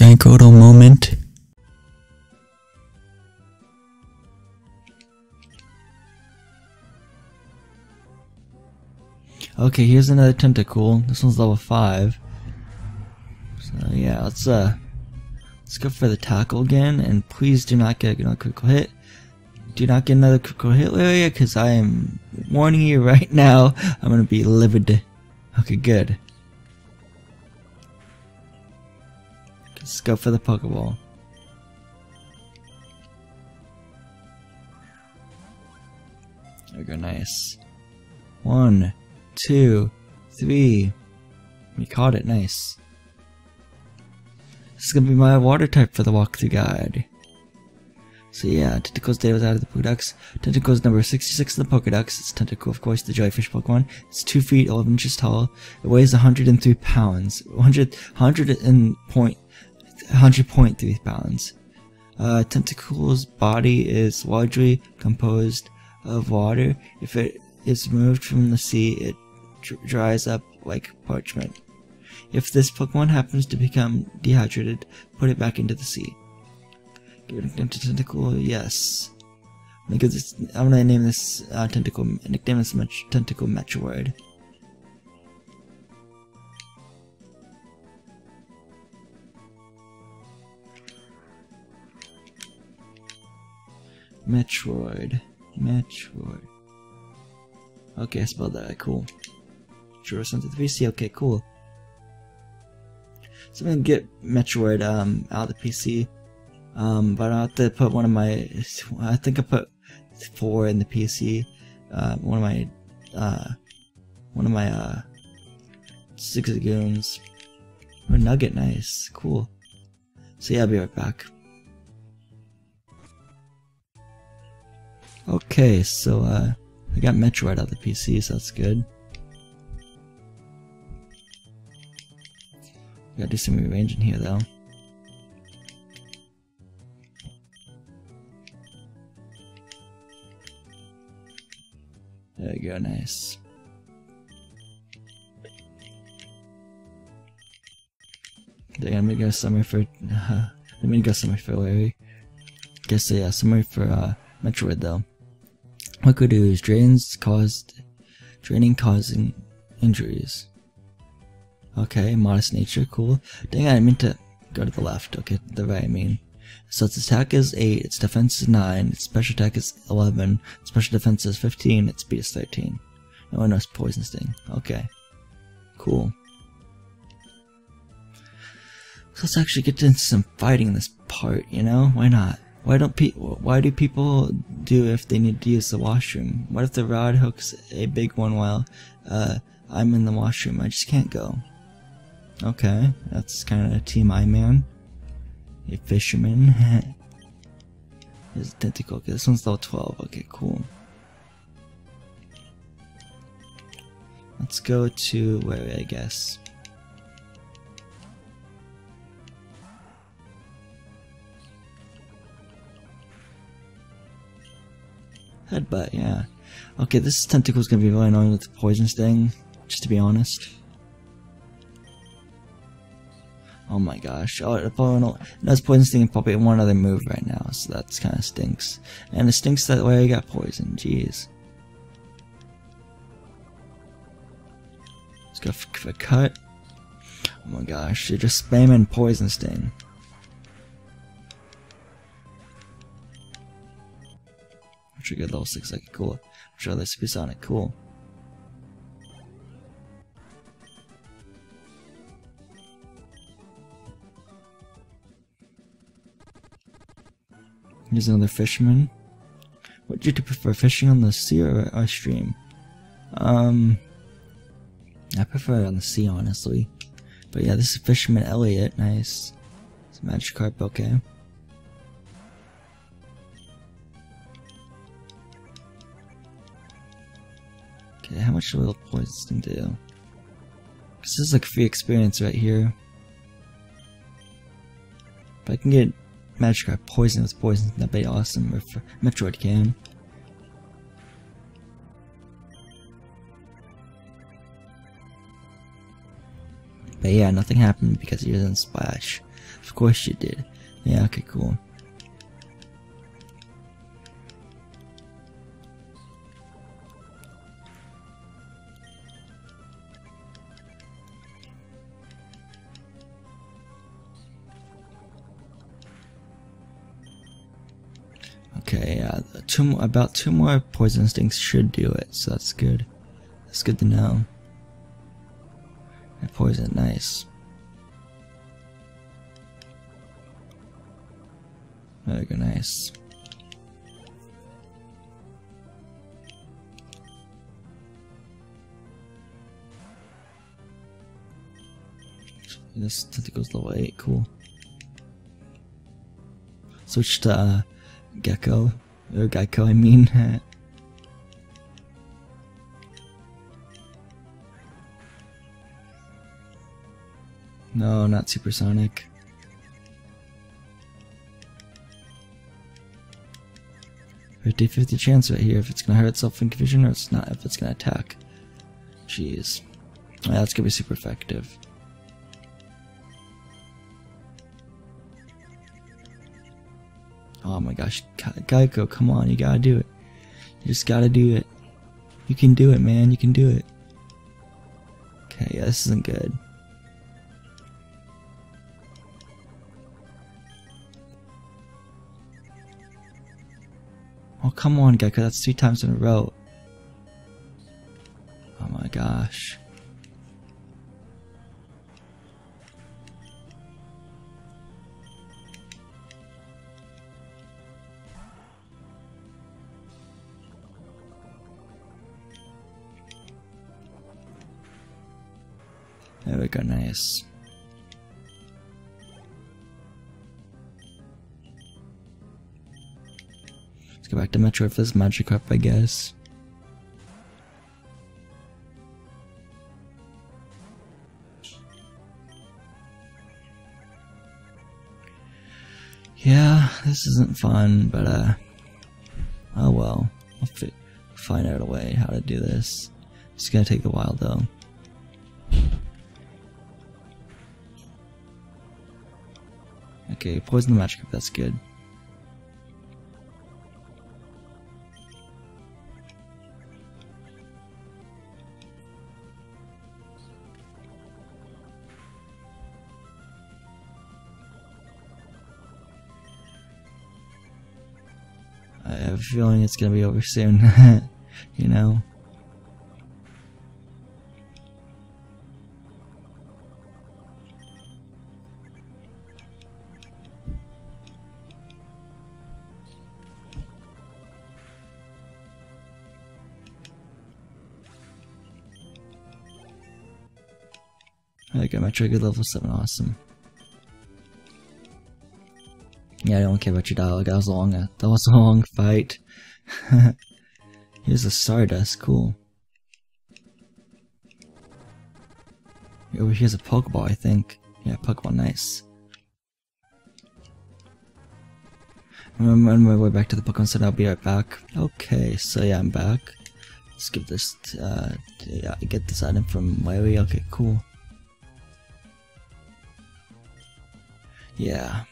Kodo moment. Okay, here's another Tentacool. This one's level 5. So yeah, let's uh let's go for the tackle again and please do not get another critical hit. Do not get another critical hit area because I am warning you right now I'm gonna be livid. Okay, good. Let's go for the Pokeball. There we go, nice. One, two, three. We caught it, nice. This is gonna be my water type for the walkthrough guide. So yeah, Tentacool's day was out of the Pokedex. Tentacool's number 66 in the Pokedex. It's Tentacle, of course, the jellyfish Pokemon. It's 2 feet 11 inches tall. It weighs 103 pounds. 100, 100 and point, 100.3 pounds. Uh, Tentacool's body is largely composed of water. If it is removed from the sea, it dr dries up like parchment. If this Pokemon happens to become dehydrated, put it back into the sea. Give it a tentacle, yes. I'm gonna, I'm gonna name this uh, Tentacool, nickname this much Tentacool Metroid. Metroid. Metroid. Okay, I spelled that. Cool. Sure, something 3C. Okay, cool. So I'm gonna get Metroid um, out of the PC. Um, but I have to put one of my. I think I put four in the PC. Uh, one of my. Uh, one of my uh, six goons. Oh, Nugget, nice, cool. So yeah, I'll be right back. Okay, so uh, I got Metroid out of the PC, so that's good. Gotta do some rearranging here though. There we go, nice. They're gonna go somewhere for. Uh, let me go somewhere for Larry. Guess yeah, somewhere for uh, Metroid though. What could do is drains caused, draining causing injuries. Okay, modest nature, cool. Dang, I meant to go to the left. Okay, the right, I mean. So its attack is 8, its defense is 9, its special attack is 11, special defense is 15, its speed is 13. No one knows poison sting. Okay. Cool. So let's actually get into some fighting in this part, you know? Why not? Why don't pe why do people do if they need to use the washroom? What if the rod hooks a big one while uh, I'm in the washroom? I just can't go. Okay, that's kind of a Team I Man. A fisherman. His Tentacool. Okay, this one's level 12. Okay, cool. Let's go to where I guess. Headbutt, yeah. Okay, this Tentacool is gonna be really annoying with the poison sting, just to be honest. Oh my gosh. Oh, it probably poison sting and probably one other move right now, so that's kind of stinks. And it stinks that way I got poison, jeez. Let's go for a cut. Oh my gosh, you're just spamming poison sting. Trigger level 6 like cool. Sure, this Supersonic, cool. Here's another fisherman. What do you prefer, fishing on the sea or a stream? Um, I prefer on the sea, honestly. But yeah, this is Fisherman Elliot. Nice. It's a Magikarp, okay. Okay, will poison do? This is like free experience right here. If I can get Magikarp poison with poison, that'd be awesome. If Metroid can. But yeah, nothing happened because he didn't splash. Of course you did. Yeah, okay, cool. Two about two more poison stings should do it, so that's good. That's good to know. And poison, nice. Very good, nice. This Tentacool's level 8, cool. Switch to uh, Gecko. Or Geico, I mean. Uh, no, not supersonic. 50-50 chance right here if it's gonna hurt itself in confusion or it's not if it's gonna attack. Jeez. Yeah, that's gonna be super effective. Oh my gosh, Geico, come on, you gotta do it. You just gotta do it. You can do it, man, you can do it. Okay, yeah, this isn't good. Oh, come on, Gecko, that's three times in a row. Go back to Metro for this Magikarp, I guess. Yeah, this isn't fun, but uh, oh well. I'll fi find out a way how to do this. It's gonna take a while though. Okay, poison the Magikarp, that's good. It's gonna be over soon, you know? I got my trigger level 7, awesome. Yeah, I don't care about your dialogue, that was a long, that was a long fight. Here's a Stardust, cool. Over here's a Pokeball, I think. Yeah, Pokeball, nice. I'm on my way back to the Pokemon Center, I'll be right back. Okay, so yeah, I'm back. Let's give this, uh, yeah, get this item from Larry, okay, cool. Yeah.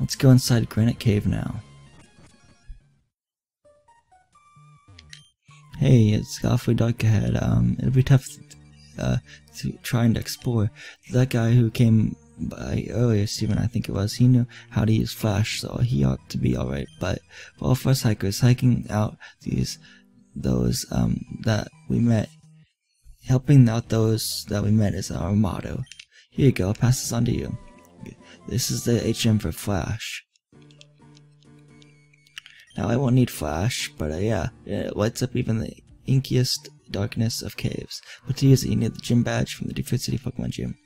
Let's go inside Granite Cave now. Hey, it's awfully dark ahead. Um, it'll be tough uh, to trying to explore. That guy who came by earlier, Steven, I think it was, he knew how to use Flash, so he ought to be alright. But for all us hikers, hiking out these, those, um, that we met, helping out those that we met is our motto. Here you go, I'll pass this on to you. This is the HM for Flash. Now I won't need Flash, but uh, yeah, it lights up even the inkiest darkness of caves. But to use it? You need the gym badge from the Deep City Pokemon Gym.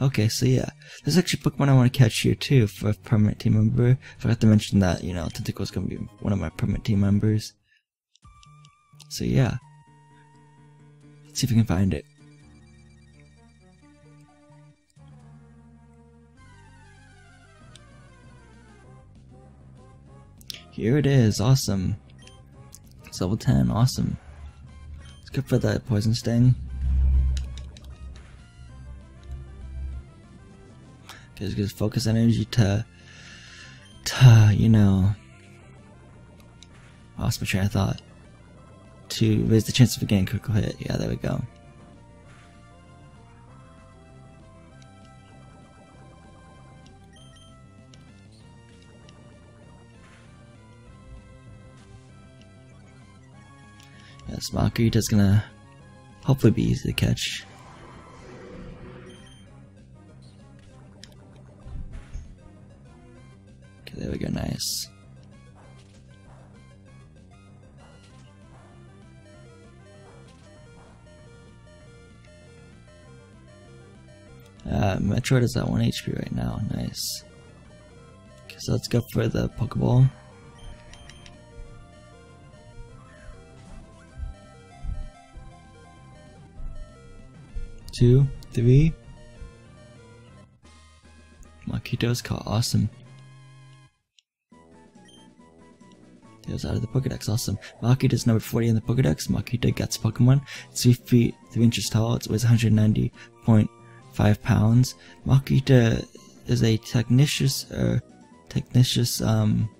Okay, so yeah, there's actually Pokemon I want to catch here too for a permanent team member. Forgot to mention that, you know, Tentacool's gonna be one of my permanent team members. So yeah, let's see if we can find it. Here it is, awesome. It's level 10, awesome. Let's go for that poison sting. Because gives focus energy to, to, you know, lost my train of thought. To raise the chance of a getting critical hit. Yeah, there we go. Yes, Makuhita's gonna hopefully be easy to catch. Okay, there we go, nice. Uh, Metroid is at 1 HP right now, nice. Okay, so let's go for the Pokeball. Two, three. Makuhita's caught, awesome. Was out of the Pokedex, awesome. Makuhita's number 40 in the Pokedex. Makuhita gets Pokemon. It's 3 feet, 3 inches tall. It weighs 190.5 pounds. Makita is a technicious, uh, technicious, um,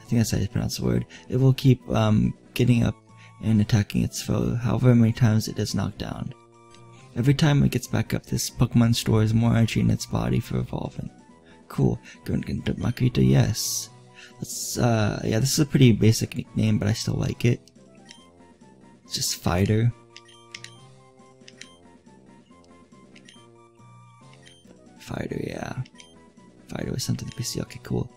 I think that's how you pronounce the word. It will keep, um, getting up and attacking its foe, however many times it is knocked down. Every time it gets back up, this Pokemon stores more energy in its body for evolving. Cool. Gurnkanta Makuhita, yes. Let's, uh, yeah, this is a pretty basic nickname, but I still like it. It's just Fighter. Fighter, yeah. Fighter was sent to the PC, okay, cool.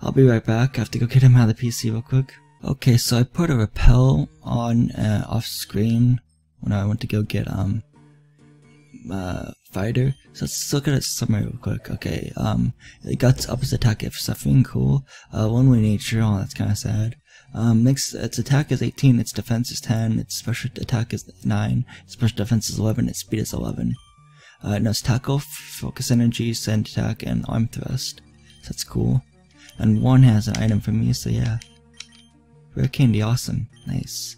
I'll be right back, I have to go get him out of the PC real quick. Okay, so I put a repel on, uh, off screen when I went to go get, um, uh, fighter. So let's look at its summary real quick. Okay, um, it got opposite attack if suffering, cool. Uh, one way nature, oh, that's kind of sad. Um, next, its attack is 18, its defense is 10, its special attack is 9, its special defense is 11, its speed is 11. Uh, it knows tackle, focus energy, sand attack, and arm thrust. So that's cool. And one has an item for me, so yeah. Rare candy, awesome. Nice.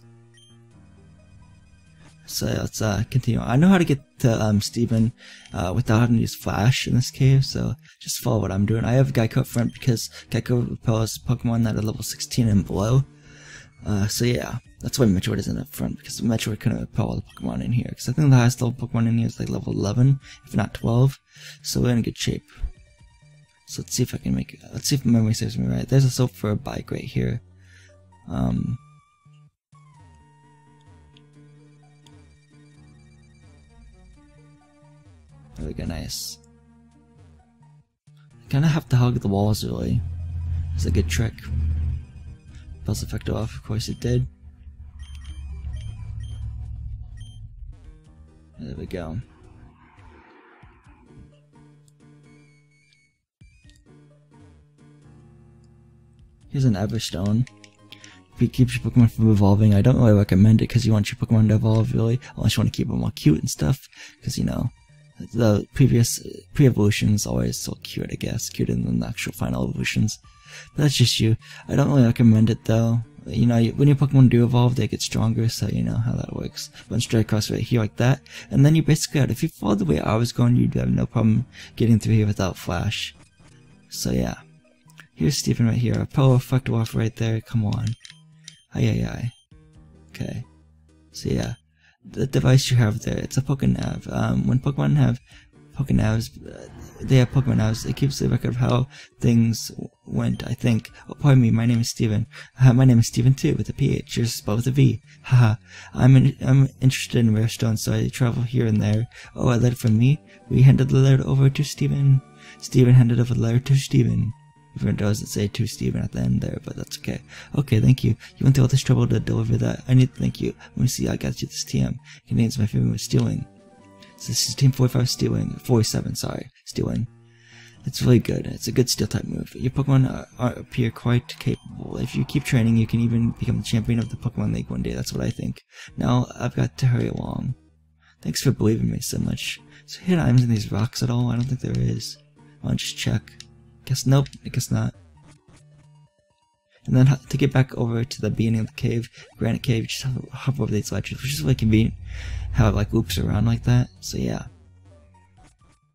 So let's uh, continue. I know how to get to um, Steven uh, without having to use Flash in this cave, so just follow what I'm doing. I have Geico up front because Geico repels Pokemon that are level 16 and below. Uh, so yeah, that's why Metroid is in the front, because Metroid couldn't repel all the Pokemon in here. Because I think the highest level Pokemon in here is like level 11, if not 12. So we're in good shape. So let's see if I can make it. Let's see if memory serves me right. There's a a bike right here. Um, There we go, nice. Kinda have to hug the walls really. It's a good trick. Pulse effect off, of course it did. There we go. Here's an Everstone. If it keeps your Pokemon from evolving, I don't really recommend it because you want your Pokemon to evolve really, unless you want to keep them all cute and stuff, because you know, the previous pre-evolutions always so cute, I guess, cuter than the actual final evolutions. But that's just you. I don't really recommend it though. You know, when your Pokemon do evolve, they get stronger, so you know how that works. Run straight across right here like that, and then you basically out. If you follow the way I was going, you'd have no problem getting through here without Flash. So yeah. Here's Steven right here. A Pro Effect off right there, come on. Aye aye aye. Okay. So yeah the device you have there. It's a Pokenav. Um, when Pokemon have Pokenavs, uh, they have Pokemon Navs. It keeps a record of how things went. I think. Oh, pardon me. My name is Steven. Uh, my name is Steven too, with a PH. Yours spelled with a V. Haha. I'm in, I'm interested in rare stones, so I travel here and there. Oh, a letter from me. We handed the letter over to Steven. Steven handed over the letter to Steven. Even though it doesn't say to Steven at the end there, but that's okay. Okay, thank you. You went through all this trouble to deliver that. I need to thank you. Let me see, I got you this TM. Contains my favorite Steel Wing. So this is TM 45 Steel Wing. 47, sorry. Steel Wing. It's really good. It's a good steel type move. Your Pokemon are, are, appear quite capable. If you keep training, you can even become the champion of the Pokemon League one day. That's what I think. Now, I've got to hurry along. Thanks for believing me so much. So hidden items in these rocks at all? I don't think there is. I'll just check. Guess nope, I guess not. And then to get back over to the beginning of the cave, Granite Cave, just hop over these ledges, which is really convenient how it like loops around like that. So yeah.